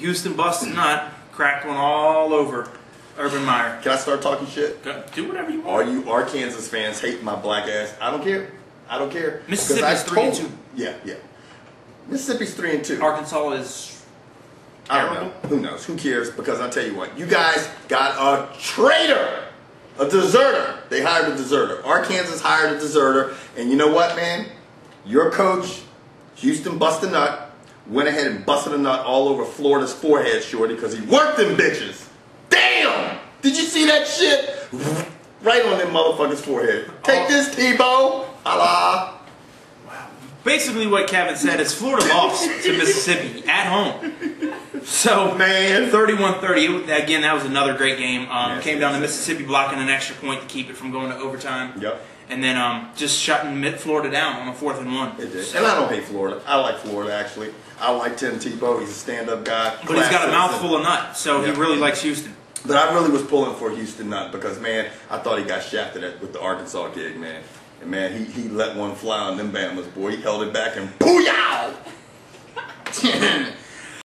Houston busted nut, cracked one all over Urban Meyer. Can I start talking shit? Go- Do whatever you want. All you Arkansas fans hate my black ass. I don't care. I don't care. Mississippi's three and two. Yeah, yeah. Mississippi's three and two. Arkansas is I don't know. Who knows? Who cares? Because I'll tell you what, you guys got a traitor, a deserter. They hired a deserter. Arkansas hired a deserter. And you know what, man? Your coach, Houston busted nut, went ahead and busted a nut all over Florida's forehead, shorty, because he worked them bitches. Damn! Did you see that shit? Right on them motherfuckers' forehead. Take Oh. this, Tebow. Holla. basically what Kevin said is Florida lost to Mississippi at home. So Man. 31-30. Again, that was another great game. Um, Yes, came down to Mississippi blocking an extra point to keep it from going to overtime. Yep. And then um, just shutting mid Florida down on a fourth and one. It did. So- And I don't hate Florida. I like Florida, actually. I like Tim Tebow. He's a stand-up guy. but he's got a mouthful of nut, so Yeah. he really likes Houston. But I really was pulling for Houston Nutt because man, I thought he got shafted at with the Arkansas gig, man. And man, he, he let one fly on them Bama's boy. He held it back and booyah!